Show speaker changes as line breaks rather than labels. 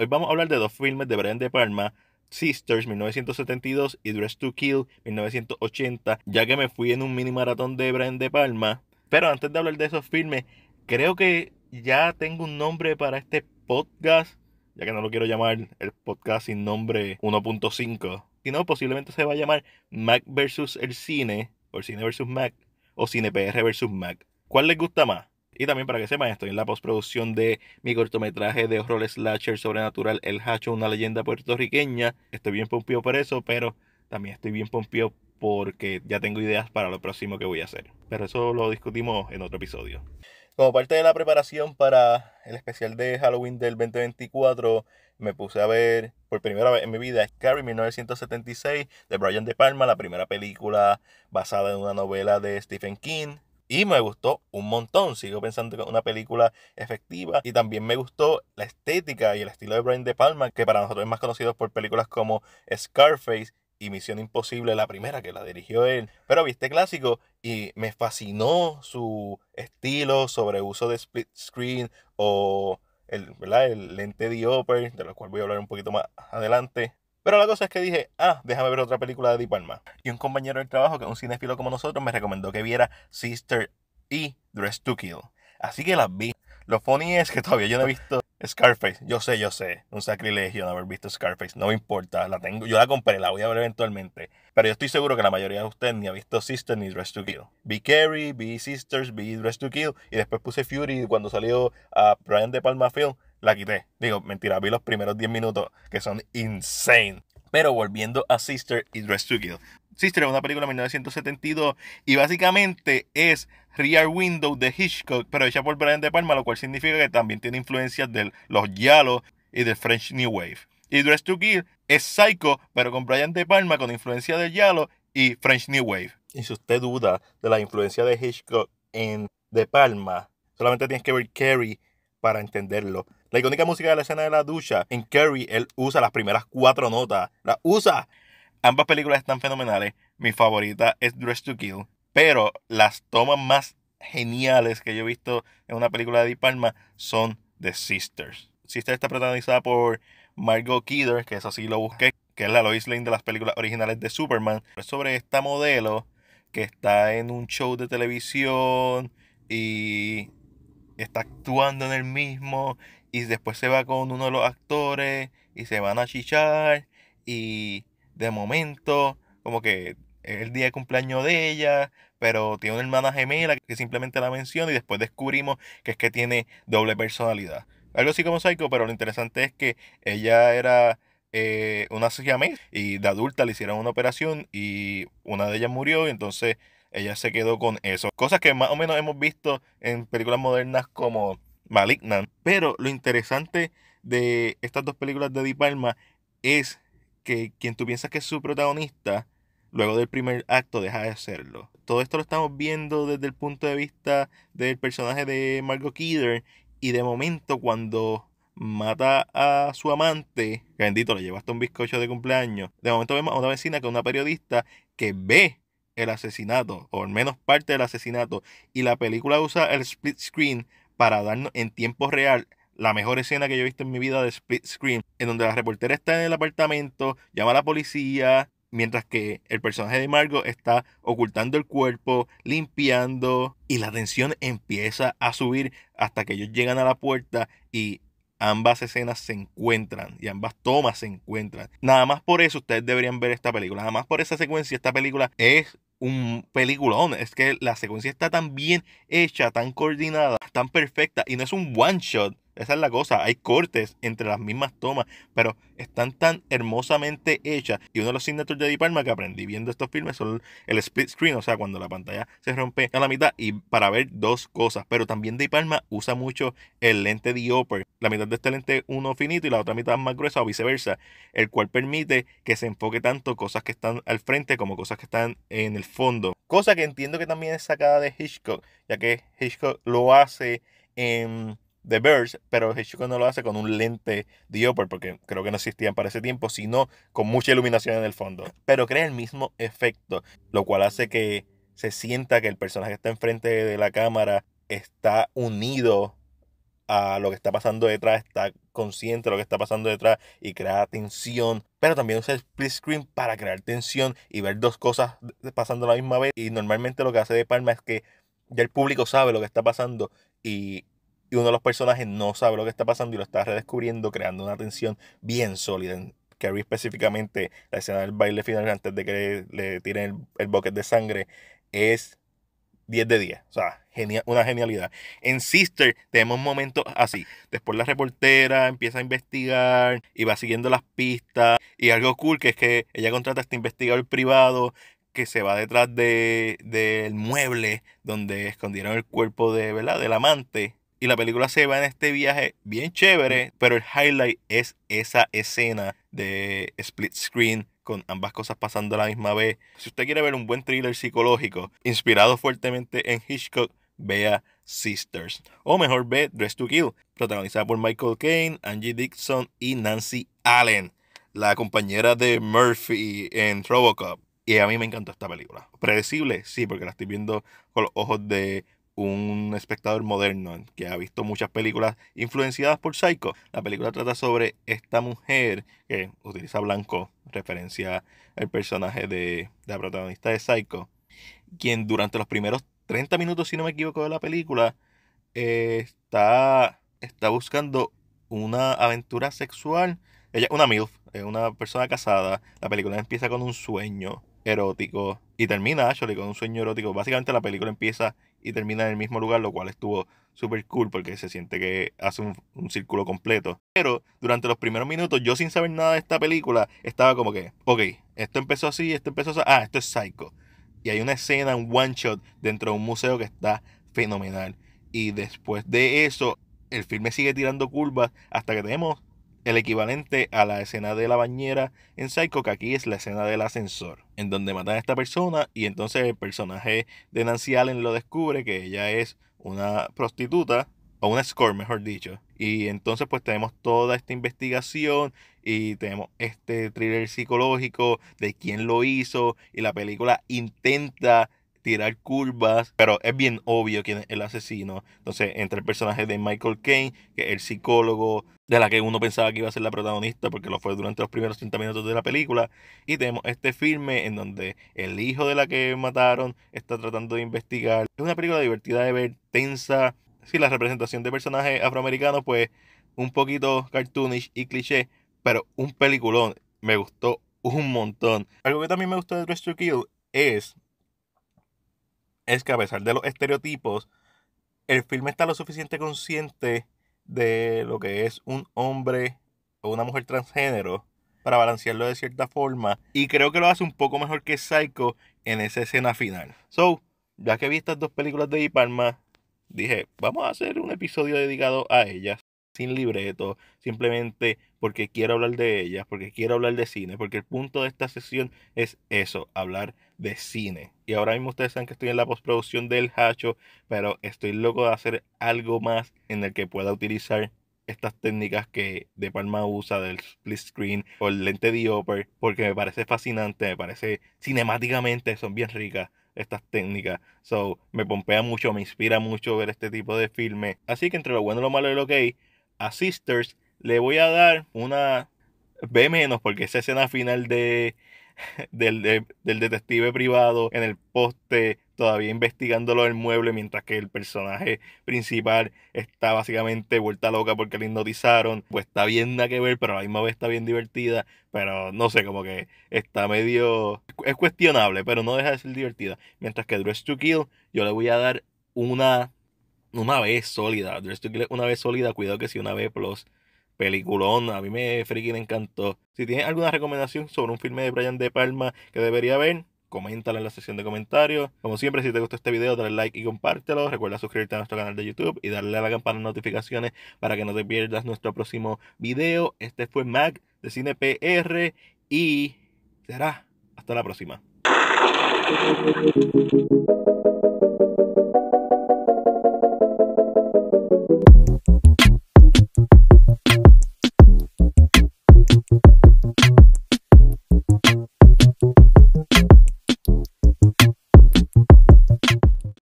Hoy vamos a hablar de dos filmes de Brian De Palma, Sisters 1972 y Dress to Kill 1980, ya que me fui en un mini maratón de Brian De Palma. Pero antes de hablar de esos filmes, creo que ya tengo un nombre para este podcast, ya que no lo quiero llamar el podcast sin nombre 1.5, sino posiblemente se va a llamar Mac versus el cine, o el cine versus Mac, o Cine PR versus Mac. ¿Cuál les gusta más? Y también para que sepan, estoy en la postproducción de mi cortometraje de horror slasher sobrenatural El Hacho, una leyenda puertorriqueña. Estoy bien pompío por eso, pero también estoy bien pompío porque ya tengo ideas para lo próximo que voy a hacer. Pero eso lo discutimos en otro episodio. Como parte de la preparación para el especial de Halloween del 2024, me puse a ver por primera vez en mi vida Scary 1976 de Brian De Palma, la primera película basada en una novela de Stephen King. Y me gustó un montón. Sigo pensando que es una película efectiva. Y también me gustó la estética y el estilo de Brian De Palma, que para nosotros es más conocido por películas como Scarface y Misión Imposible, la primera que la dirigió él. Pero viste clásico y me fascinó su estilo sobre uso de split screen o el, el lente dioper, de lo cual voy a hablar un poquito más adelante. Pero la cosa es que dije, ah, déjame ver otra película de Di Palma. Y un compañero del trabajo, que es un cinéfilo como nosotros, me recomendó que viera Sister y Dress to Kill. Así que las vi. Lo funny es que todavía yo no he visto Scarface. Yo sé, yo sé. Un sacrilegio no haber visto Scarface. No me importa. La tengo. Yo la compré, la voy a ver eventualmente. Pero yo estoy seguro que la mayoría de ustedes ni ha visto Sister ni Dress to Kill. Vi Carrie, vi Sisters, vi Dress to Kill. Y después puse Fury cuando salió a Brian De Palma Film la quité. Digo, mentira, vi los primeros 10 minutos que son insane. Pero volviendo a Sister y Dress to Kill. Sister es una película de 1972 y básicamente es Rear Window de Hitchcock, pero hecha por Brian De Palma, lo cual significa que también tiene influencias de los Giallo y del French New Wave. Y Dress to Kill es Psycho, pero con Brian De Palma con influencia de Giallo y French New Wave. Y si usted duda de la influencia de Hitchcock en De Palma, solamente tienes que ver Carrie para entenderlo. La icónica música de la escena de la ducha, en Carrie, él usa las primeras cuatro notas. ¡Las usa! Ambas películas están fenomenales. Mi favorita es Dress to Kill. Pero las tomas más geniales que yo he visto en una película de Di Palma son The Sisters. Sisters está protagonizada por Margot Kidder, que eso sí lo busqué, que es la Lois Lane de las películas originales de Superman. Es sobre esta modelo que está en un show de televisión y está actuando en el mismo y después se va con uno de los actores y se van a chichar y de momento como que es el día de cumpleaños de ella, pero tiene una hermana gemela que simplemente la menciona y después descubrimos que es que tiene doble personalidad. Algo así como Psycho, pero lo interesante es que ella era eh, una siamés y de adulta le hicieron una operación y una de ellas murió y entonces ella se quedó con eso. Cosas que más o menos hemos visto en películas modernas como Malignant. Pero lo interesante de estas dos películas de Di Palma es que quien tú piensas que es su protagonista, luego del primer acto deja de serlo. Todo esto lo estamos viendo desde el punto de vista del personaje de Margot Kidder y de momento cuando mata a su amante, bendito le lleva hasta un bizcocho de cumpleaños, de momento vemos a una vecina que es una periodista que ve el asesinato, o al menos parte del asesinato, y la película usa el split screen para darnos en tiempo real la mejor escena que yo he visto en mi vida de split screen, en donde la reportera está en el apartamento, llama a la policía, mientras que el personaje de Margot está ocultando el cuerpo, limpiando, y la tensión empieza a subir hasta que ellos llegan a la puerta y ambas escenas se encuentran y ambas tomas se encuentran. Nada más por eso ustedes deberían ver esta película. Nada más por esa secuencia, esta película es un peliculón. Es que la secuencia está tan bien hecha, tan coordinada, tan perfecta y no es un one shot. Esa es la cosa, hay cortes entre las mismas tomas, pero están tan hermosamente hechas. Y uno de los signatures de Di Palma que aprendí viendo estos filmes son el split screen, o sea, cuando la pantalla se rompe a la mitad y para ver dos cosas. Pero también Di Palma usa mucho el lente dioper. La mitad de este lente uno finito y la otra mitad más gruesa o viceversa, el cual permite que se enfoque tanto cosas que están al frente como cosas que están en el fondo. Cosa que entiendo que también es sacada de Hitchcock, ya que Hitchcock lo hace en The Birds, pero Hitchcock no lo hace con un lente diopter porque creo que no existían para ese tiempo, sino con mucha iluminación en el fondo. Pero crea el mismo efecto, lo cual hace que se sienta que el personaje que está enfrente de la cámara está unido a lo que está pasando detrás, está consciente de lo que está pasando detrás y crea tensión. Pero también usa el split screen para crear tensión y ver dos cosas pasando a la misma vez. Y normalmente lo que hace De Palma es que ya el público sabe lo que está pasando y, y uno de los personajes no sabe lo que está pasando y lo está redescubriendo, creando una tensión bien sólida. En Carrie específicamente, la escena del baile final antes de que le, tiren el, el bucket de sangre es 10 de 10. O sea, genial, una genialidad. En Sister tenemos momentos así. Después la reportera empieza a investigar y va siguiendo las pistas. Y algo cool que es que ella contrata a este investigador privado que se va detrás del de, mueble donde escondieron el cuerpo de, ¿verdad? del amante. Y la película se va en este viaje bien chévere, pero el highlight es esa escena de split screen con ambas cosas pasando a la misma vez. Si usted quiere ver un buen thriller psicológico inspirado fuertemente en Hitchcock, vea Sisters. O mejor ve Dress to Kill, protagonizada por Michael Caine, Angie Dixon y Nancy Allen, la compañera de Murphy en Robocop. Y a mí me encantó esta película. Predecible, sí, porque la estoy viendo con los ojos de un espectador moderno que ha visto muchas películas influenciadas por Psycho. La película trata sobre esta mujer que utiliza blanco, referencia al personaje de, la protagonista de Psycho, quien durante los primeros 30 minutos, si no me equivoco, de la película, eh, está, está buscando una aventura sexual. Ella es una MILF, es una persona casada. La película empieza con un sueño erótico y termina actually con un sueño erótico. Básicamente la película empieza y termina en el mismo lugar, lo cual estuvo súper cool porque se siente que hace un, círculo completo. Pero durante los primeros minutos, yo sin saber nada de esta película, estaba como que, ok, esto empezó así, esto empezó así, ah, esto es Psycho. Y hay una escena, un one shot dentro de un museo que está fenomenal. Y después de eso, el filme sigue tirando curvas hasta que tenemos el equivalente a la escena de la bañera en Psycho, que aquí es la escena del ascensor, en donde matan a esta persona y entonces el personaje de Nancy Allen lo descubre que ella es una prostituta, o una score, mejor dicho. Y entonces pues tenemos toda esta investigación y tenemos este thriller psicológico de quién lo hizo y la película intenta tirar curvas, pero es bien obvio quién es el asesino. Entonces, entre el personaje de Michael Caine, que es el psicólogo de la que uno pensaba que iba a ser la protagonista porque lo fue durante los primeros 30 minutos de la película, y tenemos este filme en donde el hijo de la que mataron está tratando de investigar. Es una película divertida de ver, tensa. Sí, la representación de personajes afroamericanos, pues un poquito cartoonish y cliché, pero un peliculón. Me gustó un montón. Algo que también me gustó de Dress to Kill es es que a pesar de los estereotipos, el filme está lo suficiente consciente de lo que es un hombre o una mujer transgénero para balancearlo de cierta forma. Y creo que lo hace un poco mejor que Psycho en esa escena final. So, ya que vi estas dos películas de Palma, dije, vamos a hacer un episodio dedicado a ellas sin libreto, simplemente porque quiero hablar de ellas, porque quiero hablar de cine, porque el punto de esta sesión es eso, hablar de cine. Y ahora mismo ustedes saben que estoy en la postproducción del Hacho, pero estoy loco de hacer algo más en el que pueda utilizar estas técnicas que De Palma usa del split screen o el lente diopter, porque me parece fascinante, me parece cinemáticamente son bien ricas estas técnicas. So, me pompea mucho, me inspira mucho ver este tipo de filme. Así que entre lo bueno, lo malo y lo que hay, a Sisters le voy a dar una B menos porque esa escena final de, del, del detective privado en el poste todavía investigándolo del mueble mientras que el personaje principal está básicamente vuelta loca porque le hipnotizaron. Pues está bien nada que ver, pero a la misma vez está bien divertida. Pero no sé, como que está medio... Es cuestionable, pero no deja de ser divertida. Mientras que Dress to Kill yo le voy a dar una una vez sólida. una vez sólida, cuidado que si una vez plus. Peliculón, a mí me freaking encantó. Si tienes alguna recomendación sobre un filme de Brian De Palma que debería ver, coméntala en la sección de comentarios. Como siempre, si te gustó este video, dale like y compártelo. Recuerda suscribirte a nuestro canal de YouTube y darle a la campana de notificaciones para que no te pierdas nuestro próximo video. Este fue Mac de Cine PR y será hasta la próxima.